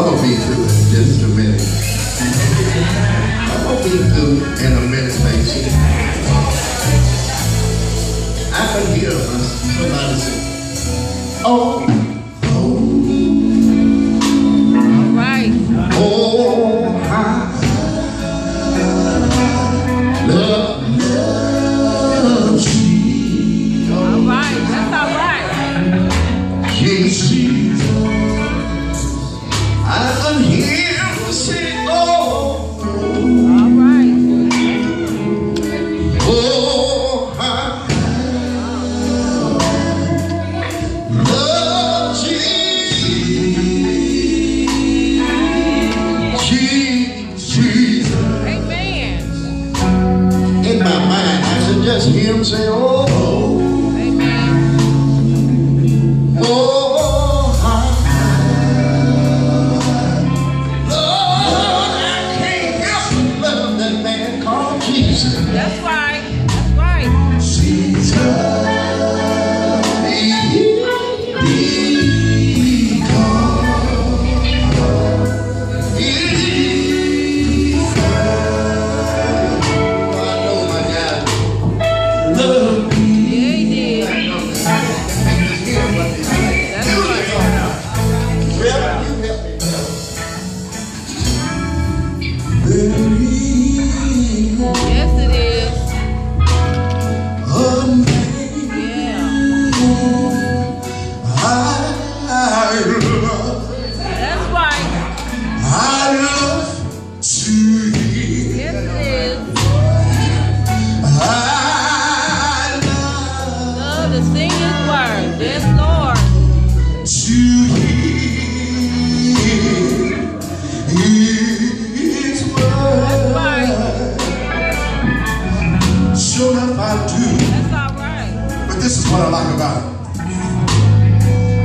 I'm gonna be through in just a minute. I'm gonna be through in a minute, baby. I can hear somebody say, oh, Him say, oh, That's right. Sure enough, I do. That's all right. But this is what I like about it.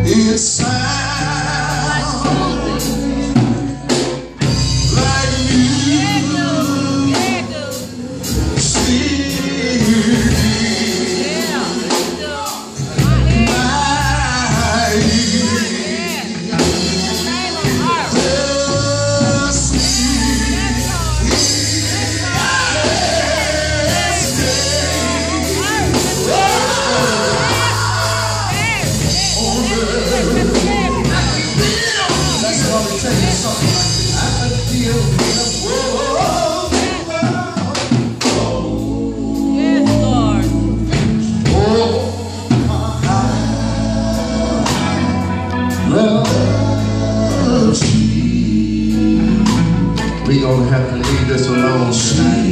It leave this alone tonight.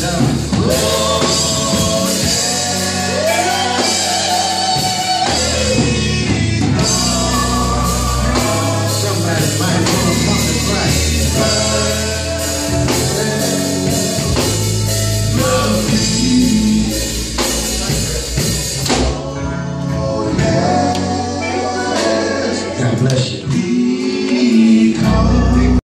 down.